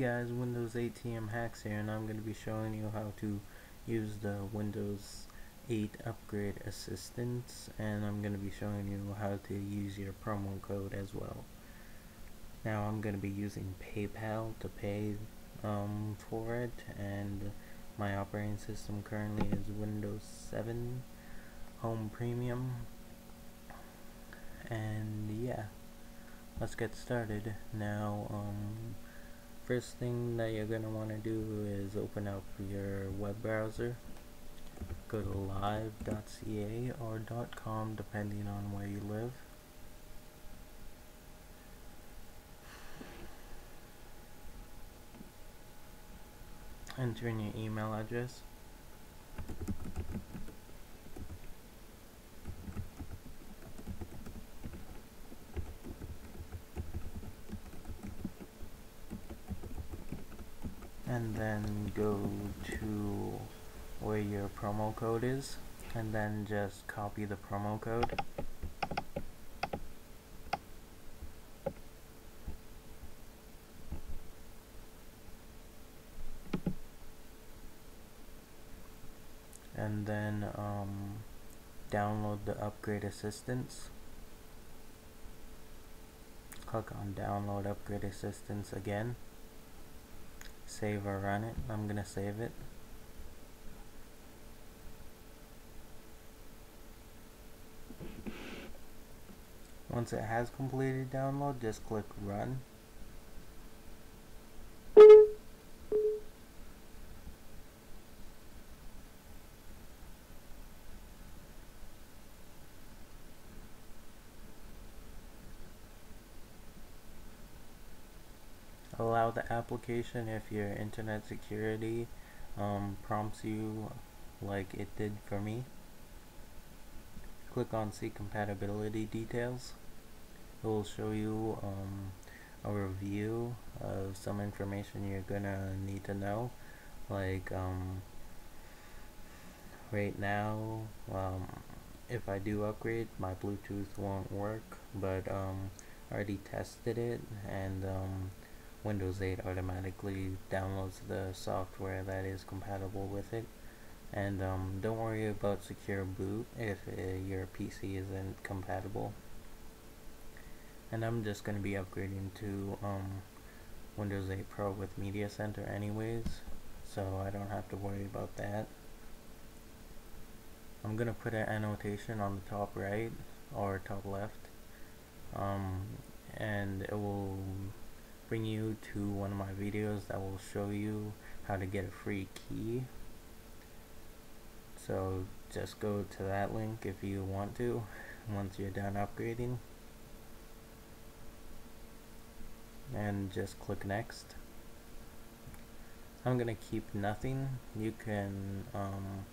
guys, Windows ATM Hacks here and I'm going to be showing you how to use the Windows 8 Upgrade Assistant and I'm going to be showing you how to use your promo code as well. Now I'm going to be using PayPal to pay um, for it and my operating system currently is Windows 7 Home Premium and yeah let's get started now um, first thing that you're going to want to do is open up your web browser. Go to live.ca or .com depending on where you live. Enter in your email address and then go to where your promo code is and then just copy the promo code. And then um, download the upgrade assistant. Click on download upgrade assistant again save or run it. I'm gonna save it. Once it has completed download, just click run. The application if your internet security um, prompts you like it did for me? Click on see compatibility details. It will show you um, a review of some information you're gonna need to know. Like um, right now um, if I do upgrade my Bluetooth won't work but um, I already tested it and um, Windows 8 automatically downloads the software that is compatible with it. And um, don't worry about secure boot if uh, your PC isn't compatible. And I'm just going to be upgrading to um, Windows 8 Pro with Media Center anyways so I don't have to worry about that. I'm going to put an annotation on the top right or top left um, and it will bring you to one of my videos that will show you how to get a free key. So just go to that link if you want to once you're done upgrading. And just click next. I'm gonna keep nothing. You can um,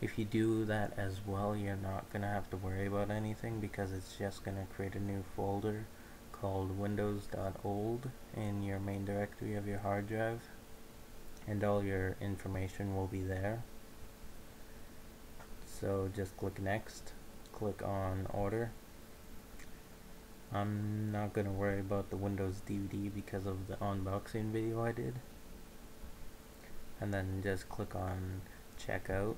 if you do that as well you're not gonna have to worry about anything because it's just gonna create a new folder called windows.old in your main directory of your hard drive and all your information will be there. So just click next. Click on order. I'm not gonna worry about the Windows DVD because of the unboxing video I did. And then just click on checkout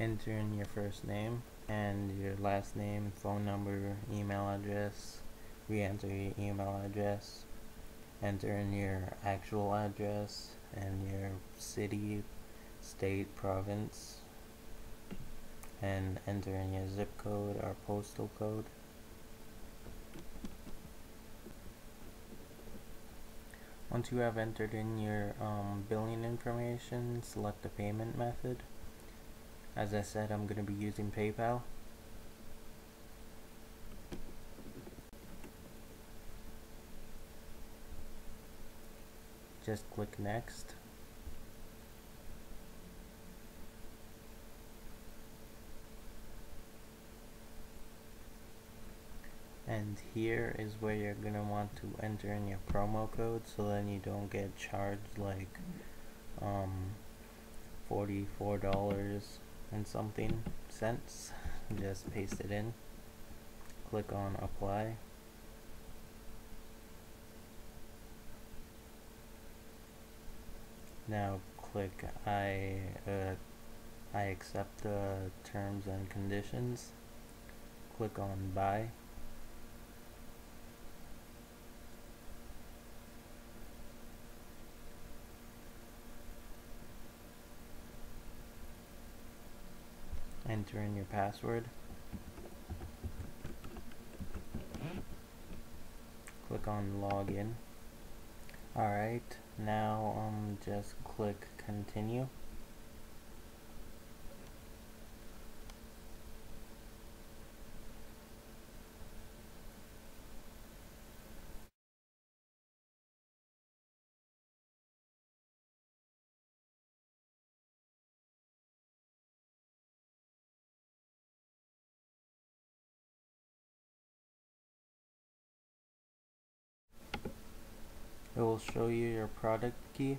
enter in your first name and your last name, phone number, email address, re-enter your email address, enter in your actual address and your city, state, province, and enter in your zip code or postal code. Once you have entered in your um, billing information, select the payment method. As I said, I'm going to be using PayPal. Just click next. and here is where you're gonna want to enter in your promo code so then you don't get charged like um, $44 and something cents just paste it in click on apply. Now click I uh, I accept the terms and conditions click on buy enter in your password. Click on login. Alright now um just click continue It will show you your product key.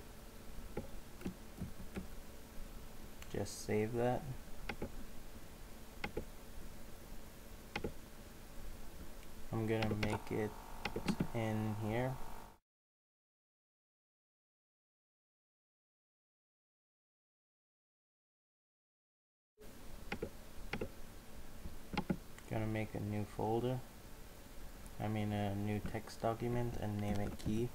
Just save that. I'm gonna make it in here. Gonna make a new folder. I mean a new text document and name it key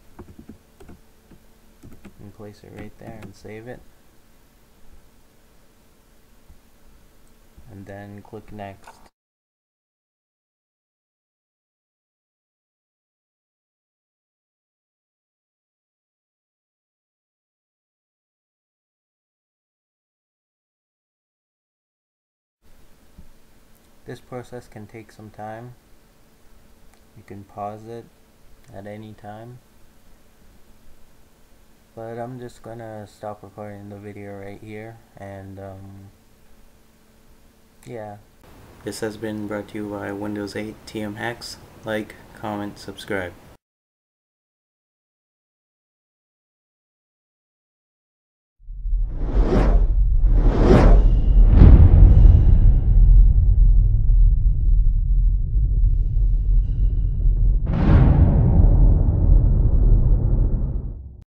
and place it right there and save it. And then click next. This process can take some time. You can pause it at any time but I'm just gonna stop recording the video right here and um, yeah. This has been brought to you by Windows 8 TM Hacks. Like comment subscribe